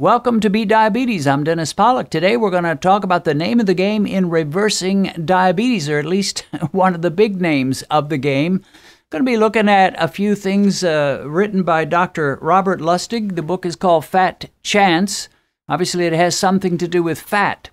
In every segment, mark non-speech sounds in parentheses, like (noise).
Welcome to Beat Diabetes. I'm Dennis Pollock. Today we're going to talk about the name of the game in reversing diabetes, or at least (laughs) one of the big names of the game. Going to be looking at a few things uh, written by Dr. Robert Lustig. The book is called Fat Chance. Obviously, it has something to do with fat.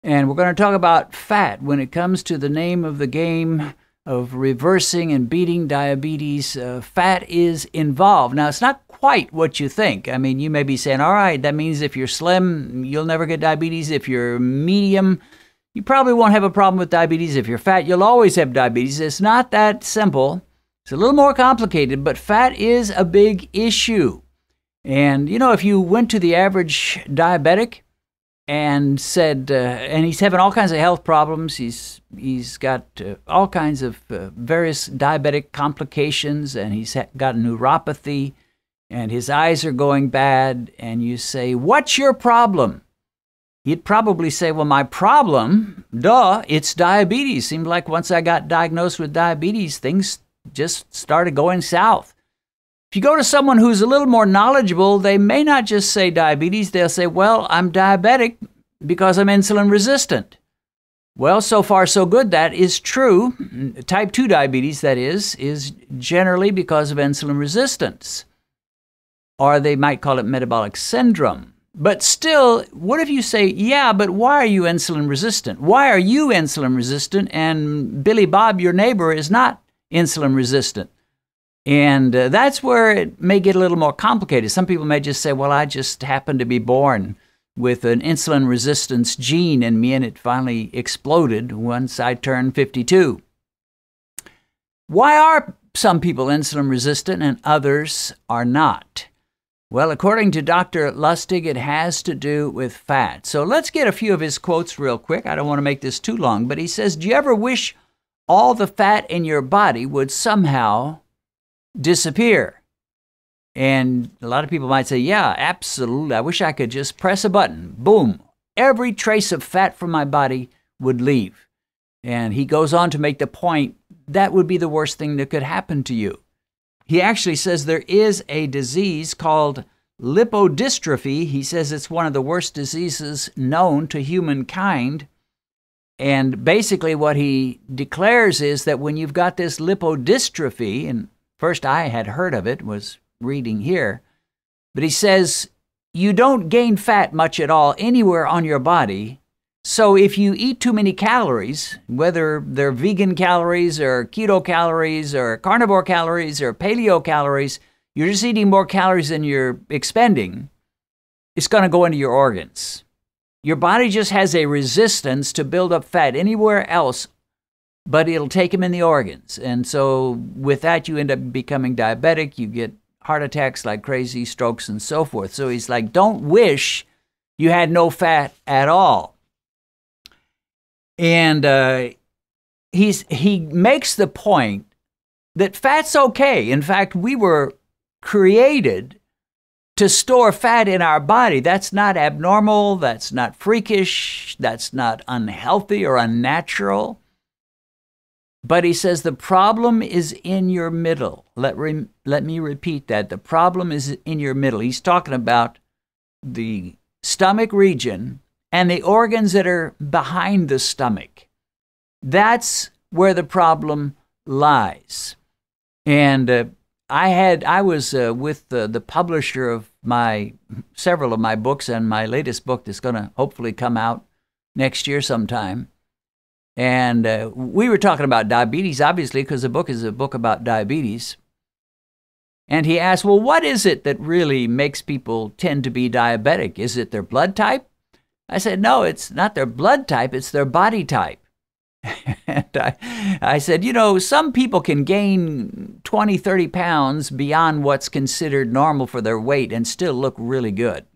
And we're going to talk about fat when it comes to the name of the game of reversing and beating diabetes. Uh, fat is involved. Now, it's not quite what you think. I mean, you may be saying, all right, that means if you're slim, you'll never get diabetes. If you're medium, you probably won't have a problem with diabetes. If you're fat, you'll always have diabetes. It's not that simple. It's a little more complicated, but fat is a big issue. And, you know, if you went to the average diabetic and said, uh, and he's having all kinds of health problems, he's, he's got uh, all kinds of uh, various diabetic complications, and he's got neuropathy, and his eyes are going bad, and you say, What's your problem? He'd probably say, Well, my problem, duh, it's diabetes. Seemed like once I got diagnosed with diabetes, things just started going south. If you go to someone who's a little more knowledgeable, they may not just say diabetes, they'll say, Well, I'm diabetic because I'm insulin resistant. Well, so far so good. That is true. Type 2 diabetes, that is, is generally because of insulin resistance or they might call it metabolic syndrome. But still, what if you say, yeah, but why are you insulin resistant? Why are you insulin resistant and Billy Bob, your neighbor, is not insulin resistant? And uh, that's where it may get a little more complicated. Some people may just say, well, I just happened to be born with an insulin resistance gene in me and it finally exploded once I turned 52. Why are some people insulin resistant and others are not? Well, according to Dr. Lustig, it has to do with fat. So let's get a few of his quotes real quick. I don't want to make this too long, but he says, Do you ever wish all the fat in your body would somehow disappear? And a lot of people might say, Yeah, absolutely. I wish I could just press a button. Boom. Every trace of fat from my body would leave. And he goes on to make the point that would be the worst thing that could happen to you. He actually says there is a disease called lipodystrophy. He says it's one of the worst diseases known to humankind. And basically, what he declares is that when you've got this lipodystrophy, and first I had heard of it, was reading here, but he says you don't gain fat much at all anywhere on your body so if you eat too many calories, whether they're vegan calories or keto calories or carnivore calories or paleo calories, you're just eating more calories than you're expending. It's going to go into your organs. Your body just has a resistance to build up fat anywhere else, but it'll take them in the organs. And so with that, you end up becoming diabetic. You get heart attacks like crazy, strokes, and so forth. So he's like, don't wish you had no fat at all and uh, he's he makes the point that fat's okay. In fact, we were created to store fat in our body. That's not abnormal. That's not freakish. That's not unhealthy or unnatural. But he says the problem is in your middle. Let, re- let me repeat that. The problem is in your middle. He's talking about the stomach region and the organs that are behind the stomach. That's where the problem lies. And uh, I had I was uh, with the publisher of my several of my books and my latest book that's going to hopefully come out next year sometime. And uh, we were talking about diabetes, obviously, because the book is a book about diabetes. And he asked, Well, what is it that really makes people tend to be diabetic? Is it their blood type? I said, no, it's not their blood type, it's their body type. (laughs) and I, I said, you know, some people can gain 20, 30 pounds beyond what's considered normal for their weight and still look really good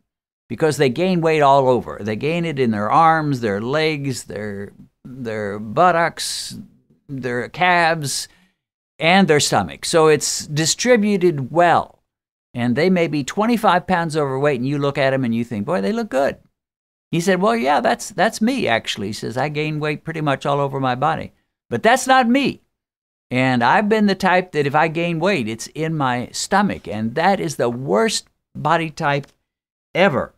because they gain weight all over. They gain it in their arms, their legs, their, their buttocks, their calves, and their stomach. So it's distributed well. And they may be 25 pounds overweight, and you look at them and you think, boy, they look good. He said, Well, yeah, that's, that's me, actually. He says, I gain weight pretty much all over my body. But that's not me. And I've been the type that if I gain weight, it's in my stomach. And that is the worst body type ever.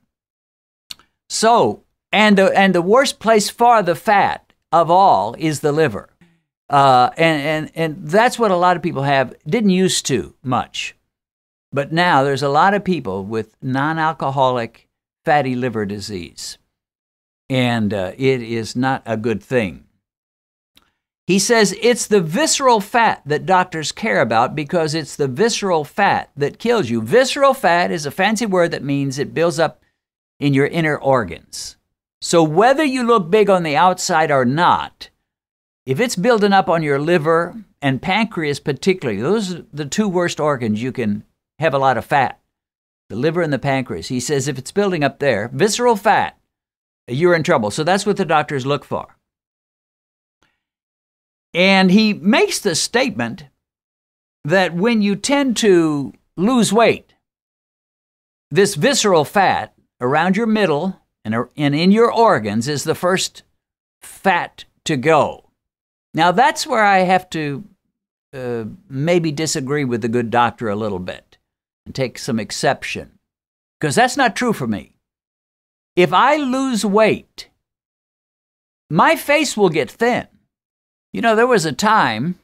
So, and the, and the worst place for the fat of all is the liver. Uh, and, and, and that's what a lot of people have, didn't used to much. But now there's a lot of people with non alcoholic fatty liver disease. And uh, it is not a good thing. He says it's the visceral fat that doctors care about because it's the visceral fat that kills you. Visceral fat is a fancy word that means it builds up in your inner organs. So whether you look big on the outside or not, if it's building up on your liver and pancreas particularly, those are the two worst organs you can have a lot of fat. The liver and the pancreas. He says if it's building up there, visceral fat, you're in trouble. So that's what the doctors look for. And he makes the statement that when you tend to lose weight, this visceral fat around your middle and, and in your organs is the first fat to go. Now, that's where I have to uh, maybe disagree with the good doctor a little bit and take some exception, because that's not true for me. If I lose weight, my face will get thin. You know, there was a time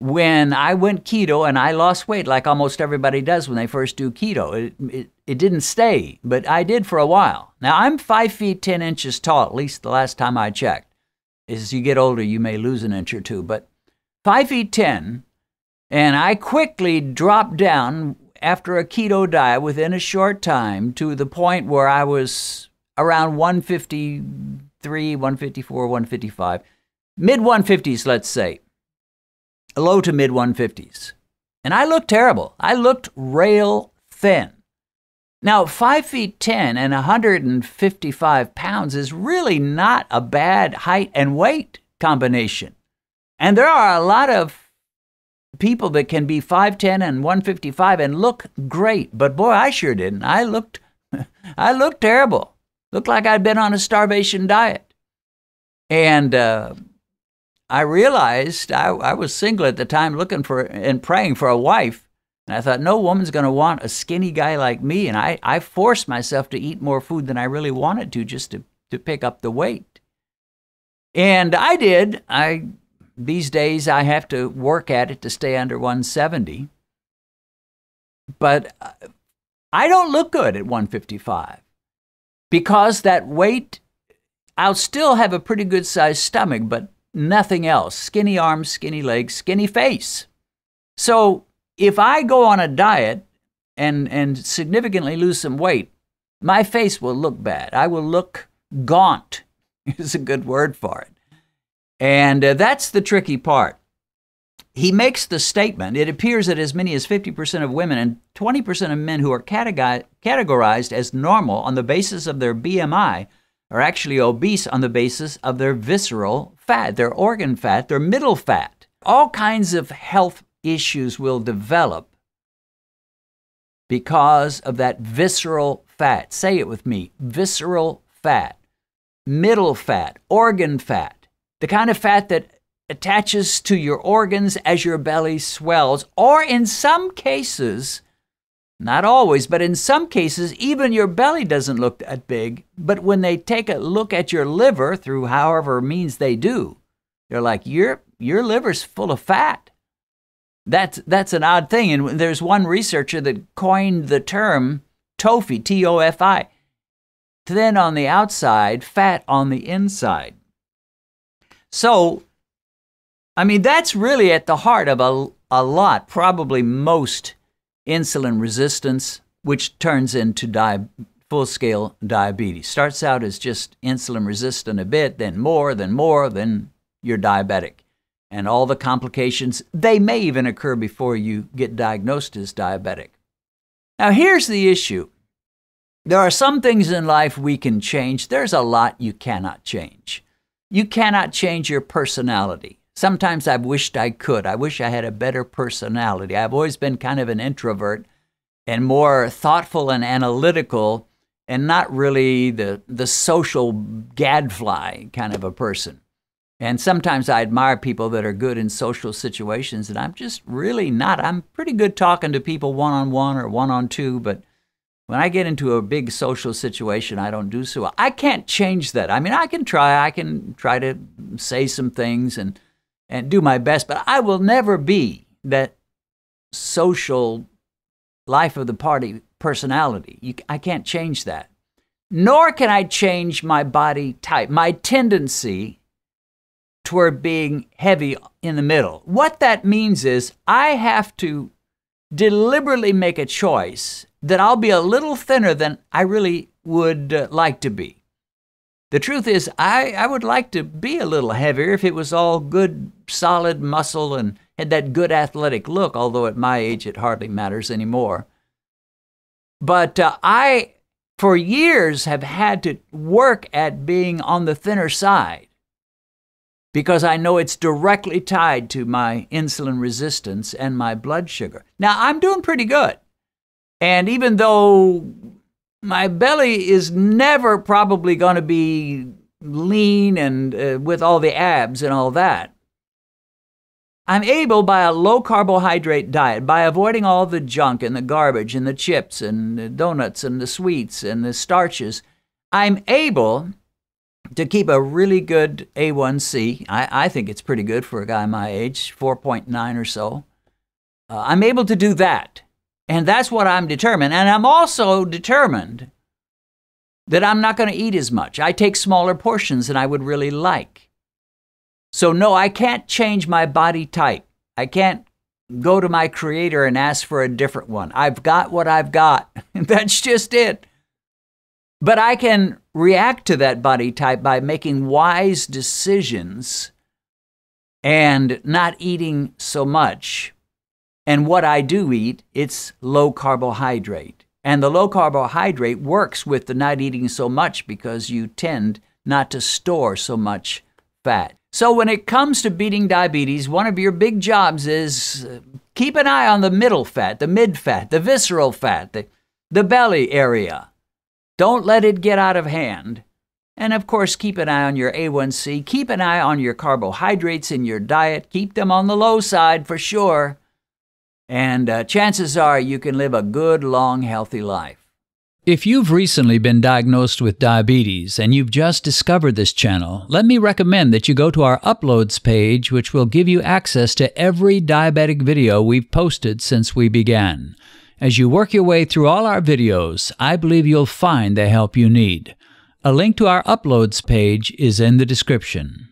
when I went keto and I lost weight like almost everybody does when they first do keto. It, it, it didn't stay, but I did for a while. Now, I'm 5 feet 10 inches tall, at least the last time I checked. As you get older, you may lose an inch or two, but 5 feet 10, and I quickly dropped down after a keto diet within a short time to the point where I was around 153, 154, 155 mid 150s, let's say, low to mid 150s. And I looked terrible. I looked rail thin. Now, 5 feet 10 and 155 pounds is really not a bad height and weight combination. And there are a lot of people that can be 5'10 and 155 and look great. But boy, I sure didn't. I looked (laughs) I looked terrible. Looked like I'd been on a starvation diet. And uh, I realized I, I was single at the time looking for and praying for a wife. And I thought, no woman's going to want a skinny guy like me. And I, I forced myself to eat more food than I really wanted to just to, to pick up the weight. And I did. I these days I have to work at it to stay under 170. But uh, I don't look good at 155 because that weight, I'll still have a pretty good sized stomach, but nothing else. Skinny arms, skinny legs, skinny face. So if I go on a diet and, and significantly lose some weight, my face will look bad. I will look gaunt, (laughs) is a good word for it. And uh, that's the tricky part. He makes the statement it appears that as many as 50% of women and 20% of men who are categorized as normal on the basis of their BMI are actually obese on the basis of their visceral fat, their organ fat, their middle fat. All kinds of health issues will develop because of that visceral fat. Say it with me visceral fat, middle fat, organ fat, the kind of fat that attaches to your organs as your belly swells, or in some cases, not always, but in some cases, even your belly doesn't look that big. But when they take a look at your liver through however means they do, they're like, your, your liver's full of fat. That's, that's an odd thing. And there's one researcher that coined the term TOFI, T O F I. Thin on the outside, fat on the inside. So, I mean, that's really at the heart of a, a lot, probably most insulin resistance, which turns into di- full scale diabetes. Starts out as just insulin resistant a bit, then more, then more, then you're diabetic. And all the complications, they may even occur before you get diagnosed as diabetic. Now, here's the issue there are some things in life we can change, there's a lot you cannot change. You cannot change your personality. Sometimes I've wished I could. I wish I had a better personality. I've always been kind of an introvert and more thoughtful and analytical and not really the, the social gadfly kind of a person. And sometimes I admire people that are good in social situations, and I'm just really not. I'm pretty good talking to people one on one or one on two, but When I get into a big social situation, I don't do so well. I can't change that. I mean, I can try. I can try to say some things and and do my best, but I will never be that social life of the party personality. You, I can't change that. Nor can I change my body type, my tendency toward being heavy in the middle. What that means is I have to deliberately make a choice that I'll be a little thinner than I really would uh, like to be. The truth is, I, I would like to be a little heavier if it was all good, solid muscle and had that good athletic look, although at my age it hardly matters anymore. But uh, I, for years, have had to work at being on the thinner side because I know it's directly tied to my insulin resistance and my blood sugar. Now, I'm doing pretty good. And even though my belly is never probably going to be lean and uh, with all the abs and all that, I'm able by a low carbohydrate diet, by avoiding all the junk and the garbage and the chips and the donuts and the sweets and the starches, I'm able to keep a really good A1C. I, I think it's pretty good for a guy my age, 4.9 or so. Uh, I'm able to do that. And that's what I'm determined. And I'm also determined that I'm not going to eat as much. I take smaller portions than I would really like. So, no, I can't change my body type. I can't go to my creator and ask for a different one. I've got what I've got. (laughs) That's just it. But I can react to that body type by making wise decisions and not eating so much. And what I do eat, it's low carbohydrate. And the low carbohydrate works with the not eating so much because you tend not to store so much fat. So, when it comes to beating diabetes, one of your big jobs is uh, keep an eye on the middle fat, the mid fat, the visceral fat, the, the belly area. Don't let it get out of hand. And of course, keep an eye on your A1C. Keep an eye on your carbohydrates in your diet. Keep them on the low side for sure. And uh, chances are you can live a good, long, healthy life. If you've recently been diagnosed with diabetes and you've just discovered this channel, let me recommend that you go to our uploads page, which will give you access to every diabetic video we've posted since we began. As you work your way through all our videos, I believe you'll find the help you need. A link to our uploads page is in the description.